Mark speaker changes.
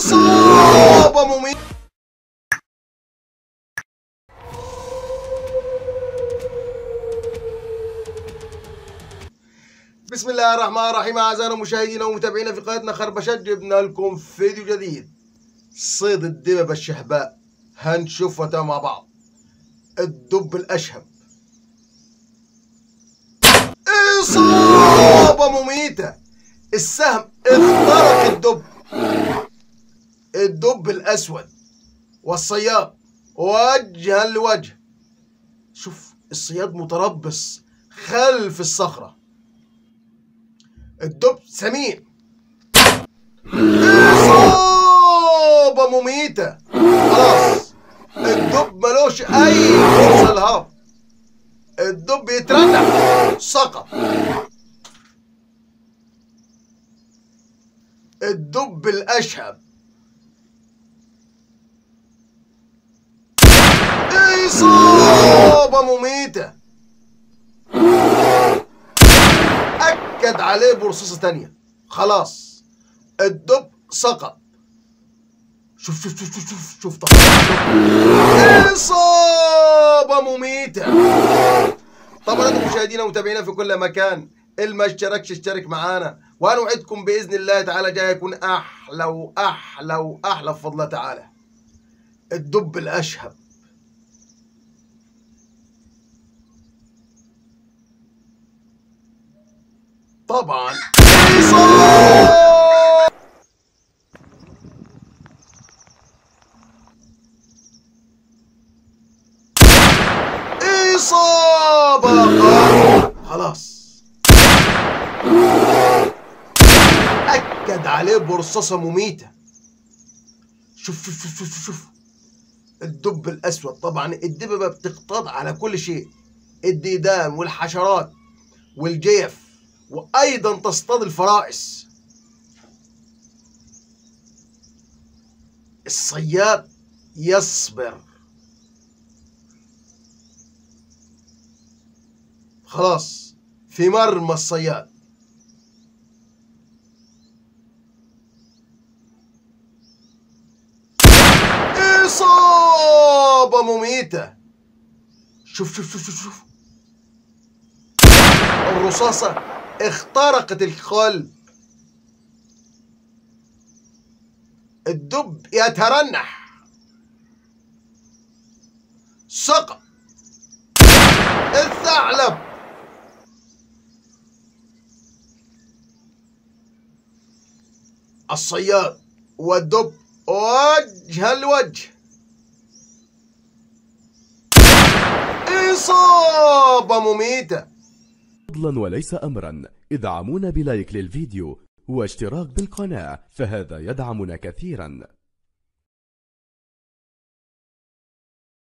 Speaker 1: إصابة مميتة بسم الله الرحمن الرحيم. أعزائنا المشاهدين ومتابعينا في قناتنا خربشات جبنا لكم فيديو جديد. صيد الدببة الشهباء. هنشوفها مع بعض. الدب الأشهب. إصابة مميتة السهم الدب الدب الأسود والصياد. وجها لوجه. شوف الصياد متربص خلف الصخرة. الدب سمين. إصابة مميتة. خلاص. الدب ملوش أي فرصة للهرب. الدب يترنح سقط. الدب الأشهب إصابة مميتة. أكد عليه برصاصة تانية. خلاص. الدب سقط. شوف شوف شوف شوف شوف شوف إصابة مميتة. طبعا أنتم مشاهدينا ومتابعينا في كل مكان. اللي ما اشتركش اشترك معانا. وأنا اوعدكم بإذن الله تعالى جاي يكون أحلى وأحلى وأحلى بفضل الله تعالى. الدب الأشهب. طبعا. إصابة. خلاص. أكد عليه برصاصة مميتة. شوف شوف شوف شوف شوف. الدب الأسود. طبعا الدببة بتقتض على كل شيء. الديدان والحشرات والجيف. وأيضا تصطاد الفرائس. الصياد يصبر. خلاص في مرمى الصياد. إصابة مميتة. شوف شوف شوف شوف الرصاصة اخترقت القلب الدب يترنح. سقط. الثعلب. الصياد. والدب وجها لوجه إصابة مميتة.
Speaker 2: فضلا وليس أمرا. ادعمونا بلايك للفيديو واشتراك بالقناة فهذا يدعمنا كثيرا.